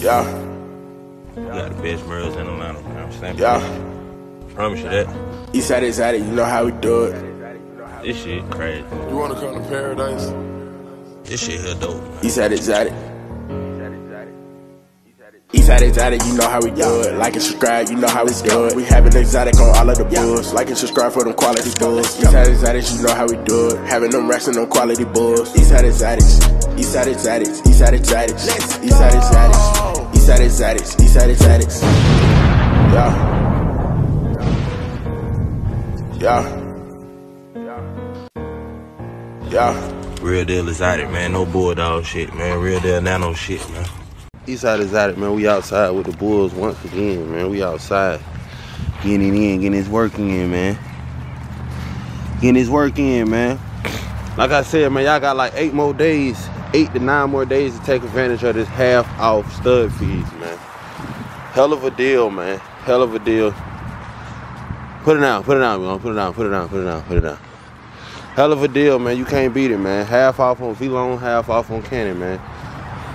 Yeah. You got the best murals in Atlanta, man. I'm saying. Yeah. Promise you that. Eastside exotic, you know how we do it. This shit crazy. You wanna come to paradise? This shit here dope, man. Eastside exotic. Eastside exotic, you know how we do it. Like and subscribe, you know how we do it. We have an exotic on all of the bulls. Like and subscribe for them quality bulls. Eastside exotics, you know how we do it. Having them racks and them quality bulls. Eastside exotics. Eastside exotics. Eastside exotics. Eastside exotics. Eastside exotics. Eastside exotics. Yeah. Yeah. Yeah. Real deal exotic, man. No bulldog shit, man. Real deal nano shit, man. Eastside exotic, man. We outside with the Bulls once again, man. We outside. Getting it in, getting his work in, man. Getting his work in, man. Like I said, man, y'all got like eight more days, eight to nine more days to take advantage of this half off stud fees, man. Hell of a deal, man. Hell of a deal. Put it down, put it down, man. Put it down, put it down, put it down, put it down. Hell of a deal, man. You can't beat it, man. Half off on V-Lone, half off on Cannon, man.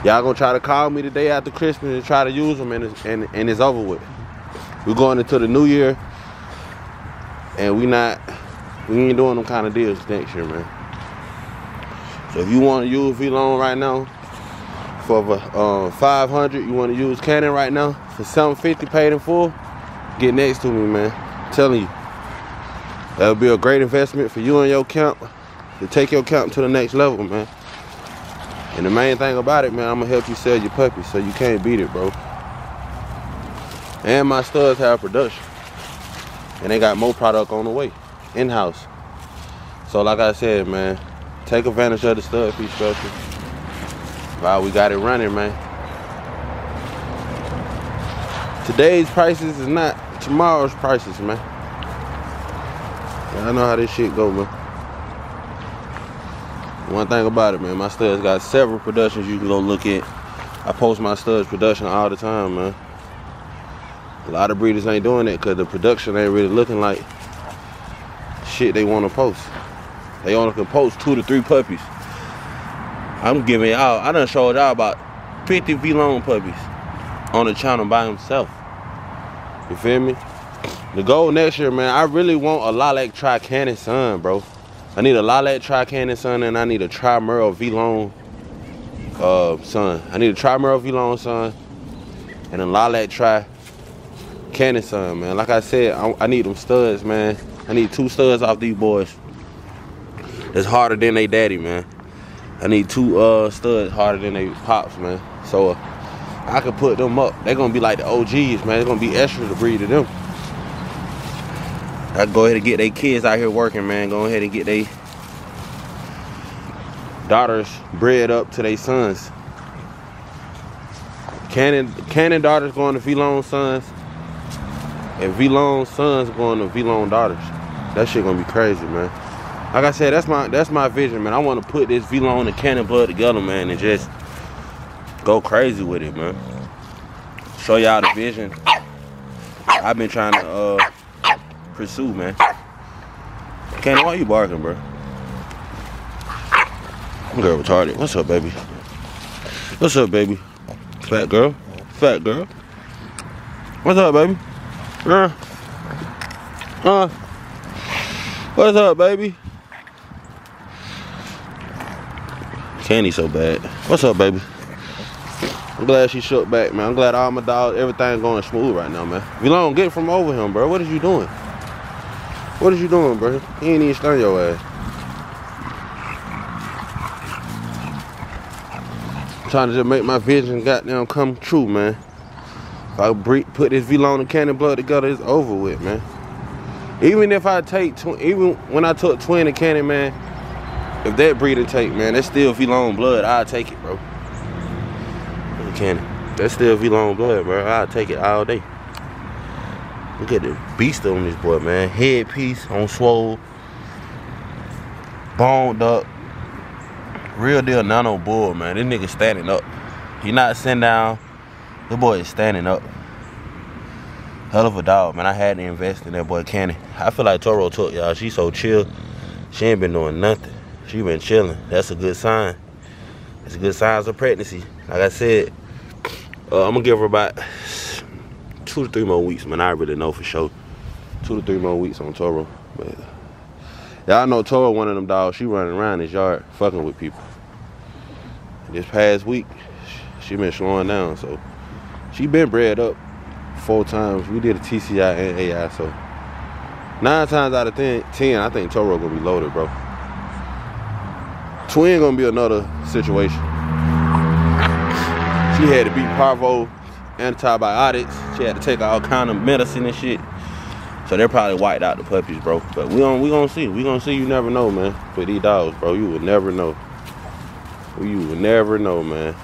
Y'all gonna try to call me the day after Christmas and try to use them, and it's, and, and it's over with. We're going into the new year, and we not, we ain't doing them kind of deals next year, man. So if you want to use V-Lone right now for uh, 500, you want to use Cannon right now for 750 paid in full, get next to me, man. I'm telling you, that'll be a great investment for you and your camp to take your camp to the next level, man. And the main thing about it, man, I'm gonna help you sell your puppy, so you can't beat it, bro. And my studs have production. And they got more product on the way, in-house. So like I said, man, take advantage of the stud fee special. Wow, we got it running, man. Today's prices is not tomorrow's prices, man. I know how this shit go, man. One thing about it, man, my studs got several productions you can go look at. I post my studs production all the time, man. A lot of breeders ain't doing it because the production ain't really looking like shit they want to post. They only can post two to three puppies. I'm giving y'all, I done showed y'all about 50 V-Lone puppies on the channel by himself. You feel me? The goal next year, man, I really want a Lilac Tri-Cannon son, bro. I need a Lilac Tri-Cannon son and I need a Tri-Merle V-Lone uh, son. I need a Tri-Merle V-Lone son and a Lilac Tri-Cannon son, man. Like I said, I, I need them studs, man. I need two studs off these boys. It's harder than they daddy, man. I need two uh, studs harder than they pops, man. So uh, I can put them up. They're gonna be like the OGs, man. They're gonna be extra to breed to them. I go ahead and get their kids out here working, man. Go ahead and get their daughters bred up to their sons. Cannon, Cannon daughters going to V-Lone sons, and V-Lone sons going to V-Lone daughters. That shit gonna be crazy, man. Like I said, that's my that's my vision, man. I want to put this V-Lone and Cannon blood together, man, and just go crazy with it, man. Show y'all the vision I've been trying to uh, pursue, man. Cannon, why you barking, bro? Girl retarded. What's up, baby? What's up, baby? Fat girl. Fat girl. What's up, baby? Girl. Huh? What's up, baby? Candy so bad. What's up, baby? I'm glad she shook back, man. I'm glad all my dogs, everything going smooth right now, man. V-Lone, get from over him, bro. What is you doing? What is you doing, bro? He ain't even stun your ass. I'm trying to just make my vision goddamn come true, man. If I put this V-Lone and Cannon blood together, it's over with, man. Even if I take, even when I took Twin and Cannon, man, if that breeder take, man, that's still V-Lone blood. I'll take it, bro. Cannon. That's still V-Lone blood, bro. I'll take it all day. Look at the beast on this boy, man. Headpiece on swole. Boned up. Real deal nano bull, man. This nigga standing up. He not sitting down. The boy is standing up. Hell of a dog, man. I had to invest in that boy Cannon. I feel like Toro took y'all. She so chill. She ain't been doing nothing. She been chilling. That's a good sign. It's a good sign of pregnancy. Like I said, Uh, I'm gonna give her about two to three more weeks, man. I really know for sure. Two to three more weeks on Toro. But y'all know Toro one of them dogs, she running around this yard fucking with people. This past week, she been slowing down, so she been bred up four times. We did a TCI and AI, so nine times out of ten, 10 I think Toro gonna be loaded, bro. Twin gonna be another situation. She had to beat Parvo antibiotics. She had to take all kind of medicine and shit. So they're probably wiped out the puppies, bro. But we gonna we gonna see. We gonna see. You never know, man. For these dogs, bro, you will never know. You will never know, man.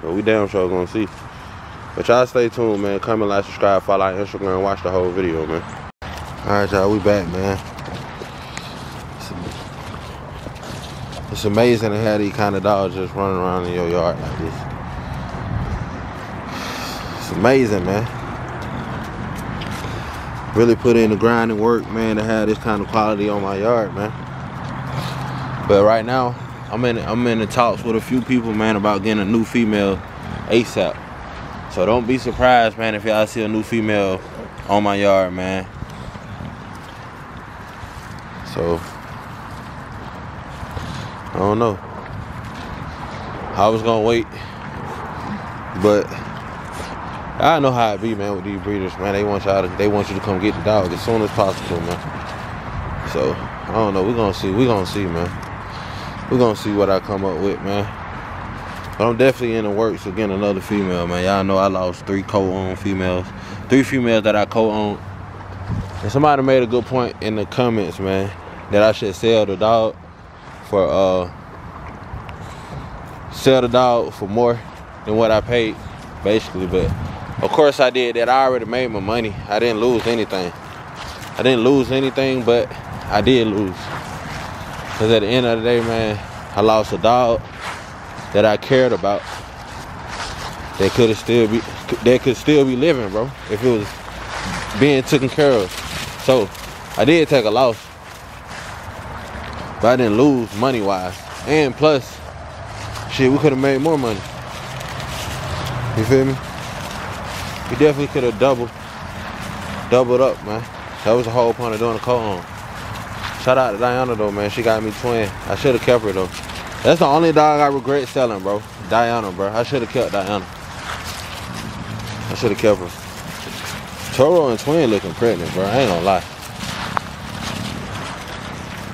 But we damn sure gonna see. But y'all stay tuned, man. Comment, like, subscribe, follow our Instagram, watch the whole video, man. All right, y'all, we back, man. It's, it's amazing to have these kind of dogs just running around in your yard like this. It's amazing, man. Really put in the grind and work, man, to have this kind of quality on my yard, man. But right now, I'm in I'm in the talks with a few people, man, about getting a new female ASAP. So don't be surprised, man, if y'all see a new female on my yard, man. So I don't know. I was gonna wait, but I know how it be, man, with these breeders, man. They want y'all to, they want you to come get the dog as soon as possible, man. So I don't know. We're gonna see. We're gonna see, man. We're gonna see what I come up with, man. But I'm definitely in the works getting another female, man. Y'all know I lost three co-owned females. Three females that I co-owned. And somebody made a good point in the comments, man, that I should sell the dog for uh sell the dog for more than what I paid, basically. But of course I did that. I already made my money. I didn't lose anything. I didn't lose anything, but I did lose. Cause at the end of the day, man, I lost a dog that I cared about. That could have still be that could still be living, bro, if it was being taken care of. So I did take a loss. But I didn't lose money wise. And plus, shit, we could have made more money. You feel me? We definitely could have doubled doubled up, man. That was the whole point of doing the co-own. Shout out to Diana though, man. She got me twin. I should have kept her though. That's the only dog I regret selling, bro. Diana, bro. I should have kept Diana. I should have kept her. Toro and Twin looking pregnant, bro. I ain't gonna lie.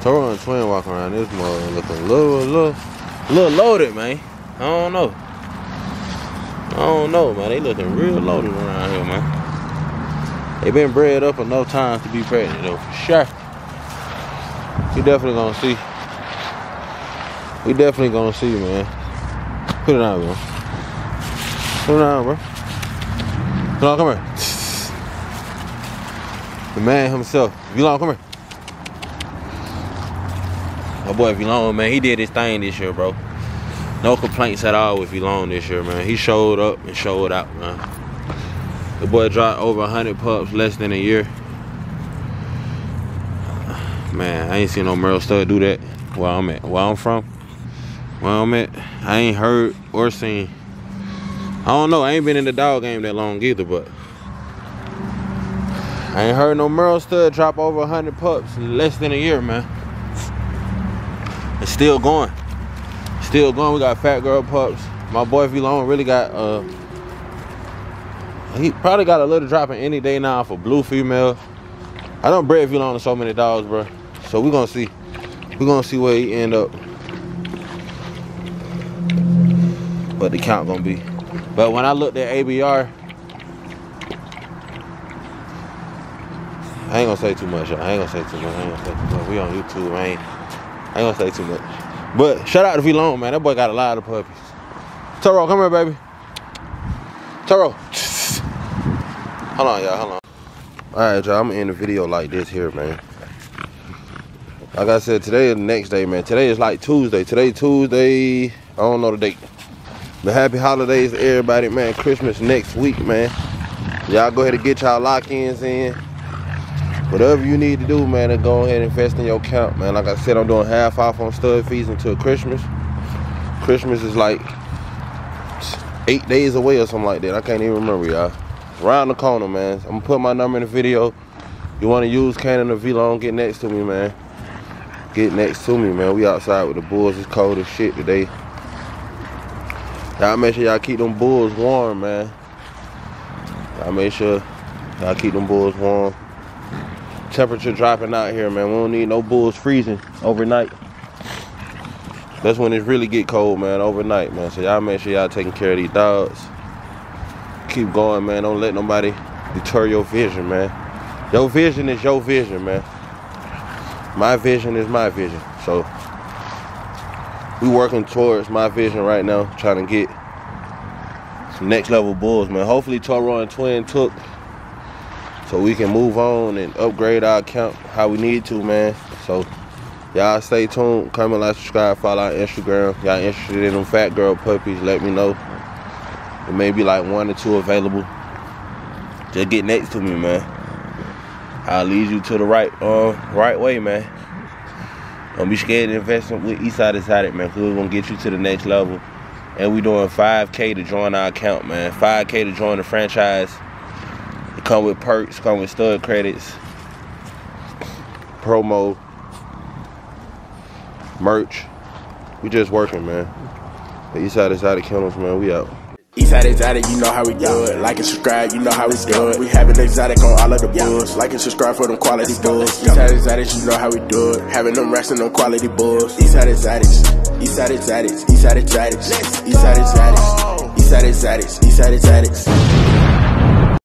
Toro and Twin walking around this mother looking a little, little, little loaded, man. I don't know. I don't know, man. They looking real loaded around here, man. They been bred up enough times to be pregnant, though, for sure. You definitely gonna see. We definitely gonna see, man. Put it on, bro. Put it on, bro. Come on, come here. The man himself. V-Lone, come here. My boy V-Lone, man, he did his thing this year, bro. No complaints at all with Elon this year, man. He showed up and showed out, man. The boy dropped over 100 pups less than a year. Man, I ain't seen no Merle stud do that where I'm at. Where I'm from, where I'm at, I ain't heard or seen. I don't know. I ain't been in the dog game that long either, but I ain't heard no Merle stud drop over 100 pups in less than a year, man. It's still going. Still going. We got fat girl pups. My boy V-Lone really got uh he probably got a little dropping any day now for blue female. I don't bred V-Lone to so many dogs, bro. So we're gonna see. We're gonna see where he end up. What the count gonna be. But when I looked at ABR, I ain't gonna say too much, y'all. I ain't gonna say too much. I ain't gonna say too much. We on YouTube, I ain't, I ain't gonna say too much. But shout out to V-Lone, man. That boy got a lot of puppies. Toro, come here, baby. Toro. Hold on, y'all. Hold on. All right, y'all. I'm gonna end the video like this here, man. Like I said, today is the next day, man. Today is like Tuesday. Today Tuesday. I don't know the date. But happy holidays to everybody, man. Christmas next week, man. Y'all go ahead and get y'all lock-ins in. Whatever you need to do, man, to go ahead and invest in your account, man. Like I said, I'm doing half off on stud fees until Christmas. Christmas is like eight days away or something like that. I can't even remember, y'all. Around the corner, man. I'm gonna put my number in the video. You wanna use Cannon or V-Lone, get next to me, man. Get next to me, man. We outside with the bulls. It's cold as shit today. Y'all make sure y'all keep them bulls warm, man. Y'all make sure y'all keep them bulls warm. Temperature dropping out here, man. We don't need no bulls freezing overnight. That's when it really get cold, man, overnight, man. So y'all make sure y'all taking care of these dogs. Keep going, man. Don't let nobody deter your vision, man. Your vision is your vision, man. My vision is my vision. So we working towards my vision right now, trying to get some next level bulls, man. Hopefully Toro and Twin took so we can move on and upgrade our account how we need to, man. So y'all stay tuned. Comment, like, subscribe, follow our Instagram. Y'all interested in them fat girl puppies, let me know. There may be like one or two available. Just get next to me, man. I'll lead you to the right uh, right way, man. Don't be scared to invest with Eastside Exotic, man, because we're going to get you to the next level. And we doing 5K to join our account, man. 5K to join the franchise. Come with perks, come with stud credits, promo, merch. We just working, man. The Eastside of Kennels, man. We out. Eastside Exotic, you know how we do it. Like and subscribe, you know how we do it. We having exotic on all of the bulls. Like and subscribe for them quality bulls. Eastside Exotics, you know how we do it. Having them racks them quality bulls. Eastside Exotics, Eastside Exotics, Eastside Exotics, Eastside Exotics, Eastside Exotics, Eastside Exotics.